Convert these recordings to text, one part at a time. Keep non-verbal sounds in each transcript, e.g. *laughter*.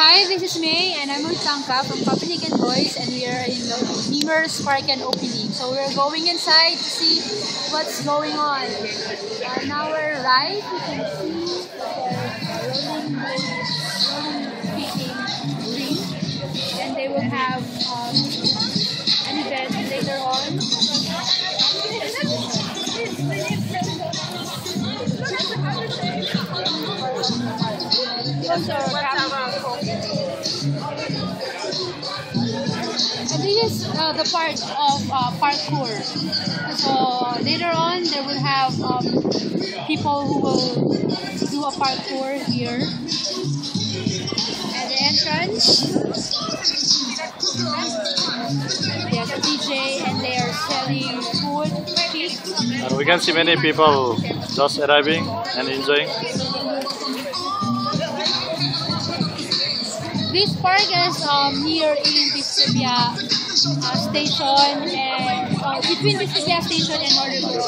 Hi, this is May and I'm Tangka from Copenhagen Voice and we are in the Mimers Park and opening. So we're going inside to see what's going on. On our right, you can see the rolling, rolling green and they will have um, an event later on. And uh, the part of uh, parkour. So later on, they will have um, people who will do a parkour here. At the entrance, there's a DJ and they are selling food. And we can see many people just arriving and enjoying. This park is um, near in Bispebjerg uh, station and uh, between Bispebjerg station and Norrebro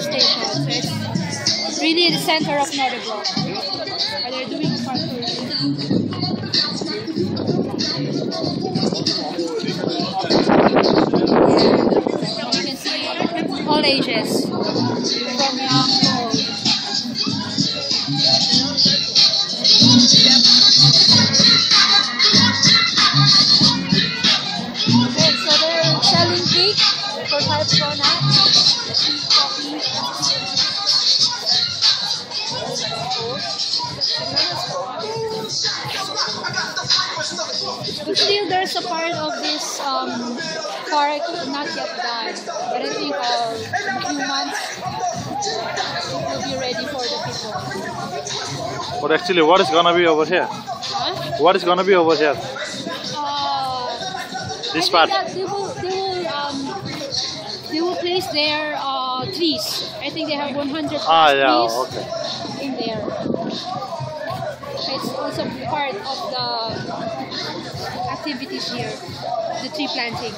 station. So it's really the center of Norrebro. And they're doing parkour. You can see all ages cake for five donuts, coffee. But still, there's a part of this um, park not yet done. But I think uh, in a few months it will be ready for the people. But actually, what is gonna be over here? Huh? What is gonna be over here? Uh, This part. Place their uh trees. I think they have 100 Ah, yeah, trees okay. in there. It's also part of the activities here, the tree planting.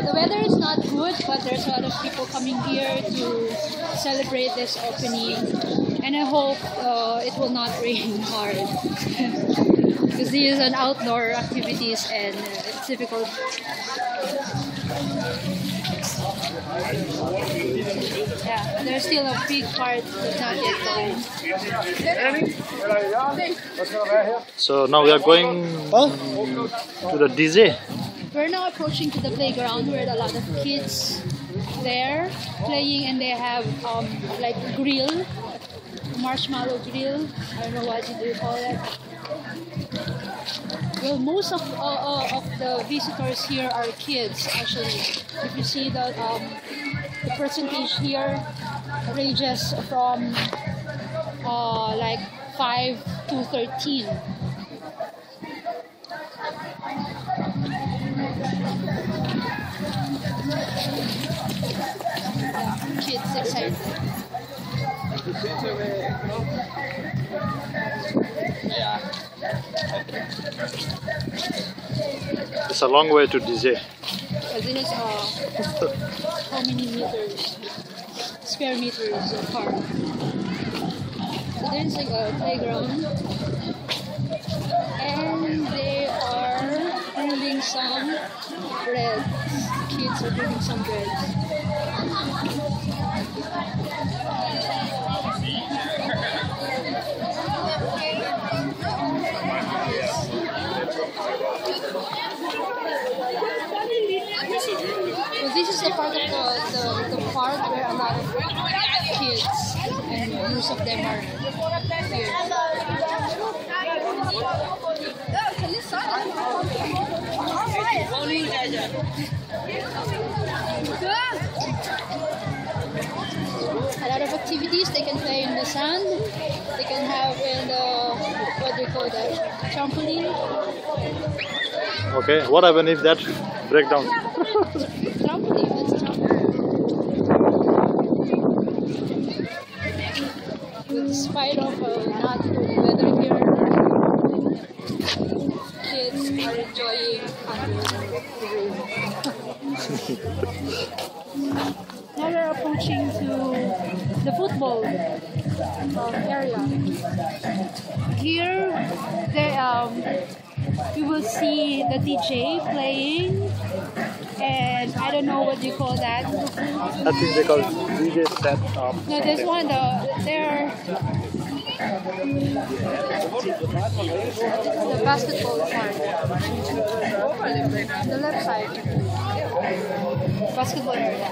The weather is not good, but there's a lot of people coming here to celebrate this opening, and I hope uh, it will not rain *laughs* hard *laughs* because these are outdoor activities and uh, it's difficult. Yeah, there's still a big part that's not yet done. So now we are going to the DJ. We're now approaching to the playground where a lot of kids there playing and they have um, like grill, marshmallow grill. I don't know what you do call it. Well, most of uh, uh, of the visitors here are kids. Actually, if you see the um, the percentage here ranges from uh, like five to thirteen. Yeah, kids excited. It's a long way to then it's uh, how many meters, square meters of park. So there's like a playground, and they are grilling some bread. Kids are grilling some bread. So this the part of the, the, the park where a lot of kids and most of them are here. A lot of activities they can play in the sand, they can have in the what do you call that trampoline. Okay, what happened if that break down? Trampoline, that's trampoline. Despite of uh, not good weather here, kids are enjoying under the rain. We're approaching to the football um, area. Here, they, um, you will see the DJ playing, and I don't know what you call that. I think they call DJ set up. No, this one, the there. The basketball part. The left side. Basketball area.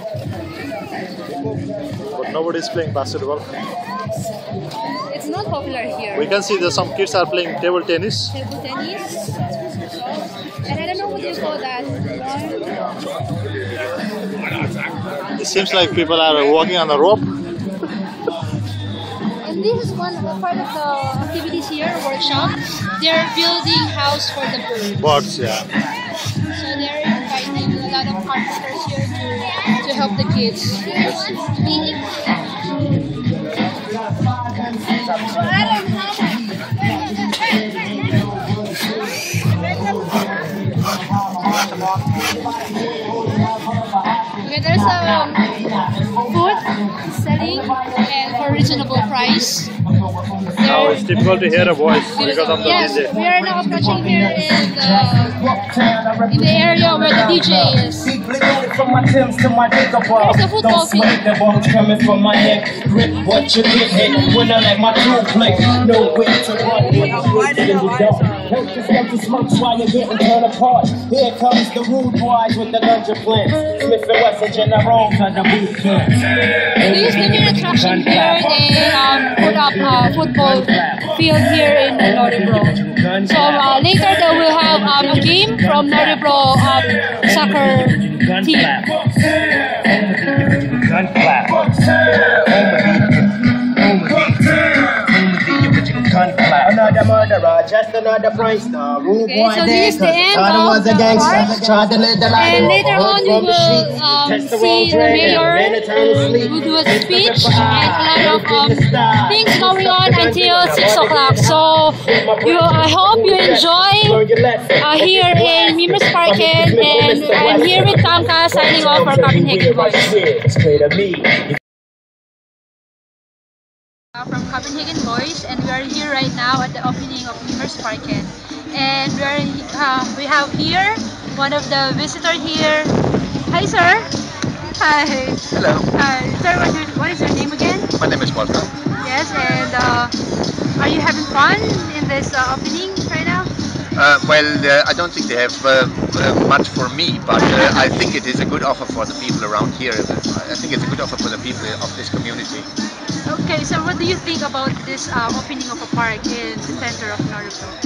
But nobody's playing basketball. It's not popular here. We can see that some kids are playing table tennis. Table tennis. And I don't know what you call that. It seems like people are walking on a rope. And this is one part of the activities here, workshop. They're building house for the birds. Birds, yeah. So they're the kids. Okay, there's um, food selling and for a reasonable price. Now it's difficult to hear a voice because of the yes, DJ. we are now approaching here in the, in the area where the DJ is. From my Timbs to my. Here's the football Don't the balls coming from my neck. Grip what you get hit when I let my tool play. No way to run when I'm in the dark. Hate to step while you're getting torn apart. Here comes the rude boys with the lunge of plans. Smith and Wesson General for the boot camp. This is the main here in um, put up uh, football field here in Norrebro. So uh, later they will have um, a game from Norrebro um, soccer team. Just another prankster. Rude Okay, boy so is the 'cause end of was a the gangster. Tried to the life And later on, you will um, see the mayor ran a time to sleep. who do a speech and a lot of um, Everything is style. things going on until 6 o'clock. So you, I hope you enjoy Learn your lesson. uh, here in Mimers Parken and I'm here with Kamka signing off for Copenhagen Voice. From Copenhagen Voice and we are here right now at the opening of Mimers Parken. And we are uh, we have here one of the visitor here. Hi sir. Hi. Hello, Hi. Sir, what, your, what is your name again? my name is Walter. Yes, and uh, are you having fun in this uh, opening right now? Uh, well, uh, I don't think they have uh, uh, much for me, but uh, I think it is a good offer for the people around here. I think it's a good offer for the people of this community. Okay, so what do you think about this uh, opening of a park in the center of Norrebro?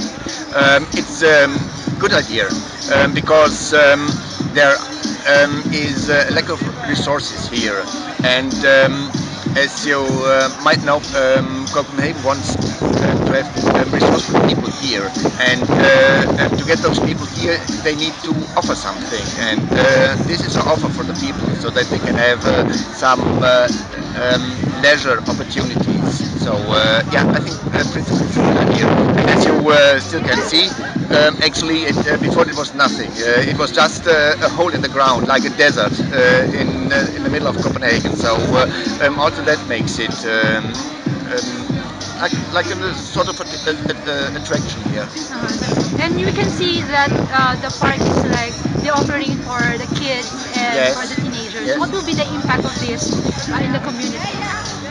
Um, it's a um, good idea um, because um, there um, is a lack of resources here, and um, as you uh, might know, um, Copenhagen wants uh, to have um, resourceful people here, and uh, uh, to get those people here, they need to offer something, and uh, this is an offer for the people, so that they can have some um, leisure opportunities. So uh, yeah, I think uh, principle is a good idea. And as you uh, still can see, um, actually it, uh, before it was nothing. Uh, it was just uh, a hole in the ground, like a desert in in the middle of Copenhagen. So um, also that makes it. Um, um, like, like a sort of a, a, a- attraction here. Uh, and you can see that the park is like the Yes. What will be the impact of this uh, in the community?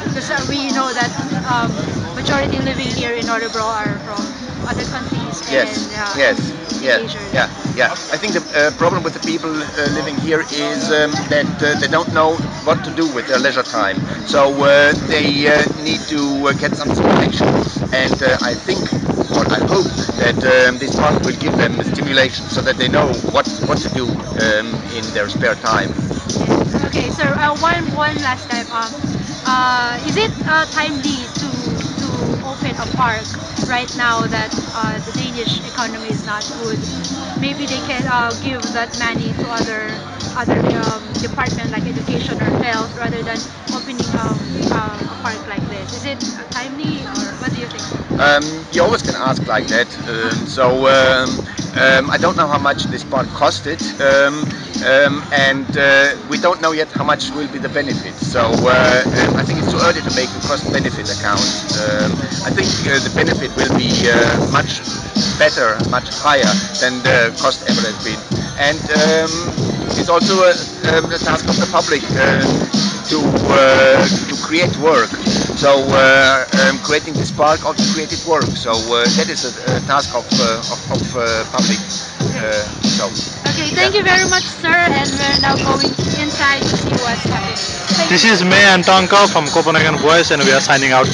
Because uh, we know that um, majority living here in Norrebro are from other countries Yes, and uh, yes, yeah, yeah, yeah. I think the uh, problem with the people uh, living here is um, that uh, they don't know what to do with their leisure time. So uh, they uh, need to uh, get some stimulation, and uh, I think, or I hope, that um, this park will give them stimulation so that they know what what to do um, in their spare time. Okay, so uh, one one last time. Um, uh, is it uh, timely to to open a park right now that uh, the Danish economy is not good? Maybe they can uh, give that money to other other um, department like education or health rather than opening um, uh, a park like this. Is it timely or what do you think? Um, you always can ask like that. Um, so um, I don't know how much this park costed, and uh, we don't know yet how much will be the benefit. So uh, I think it's too early to make a cost-benefit account. I think uh, the benefit will be uh, much better, much higher than the cost ever has been, and it's also a, um, a task of the public uh, to uh, to create work. So uh, um, creating this park also created work. So uh, that is a, a task of uh, of, of uh, public. Uh, so Okay, thank you very much, sir. And we're now going inside to see what's happening. Thank This is May and Tonka from Copenhagen Voice, and we are signing out.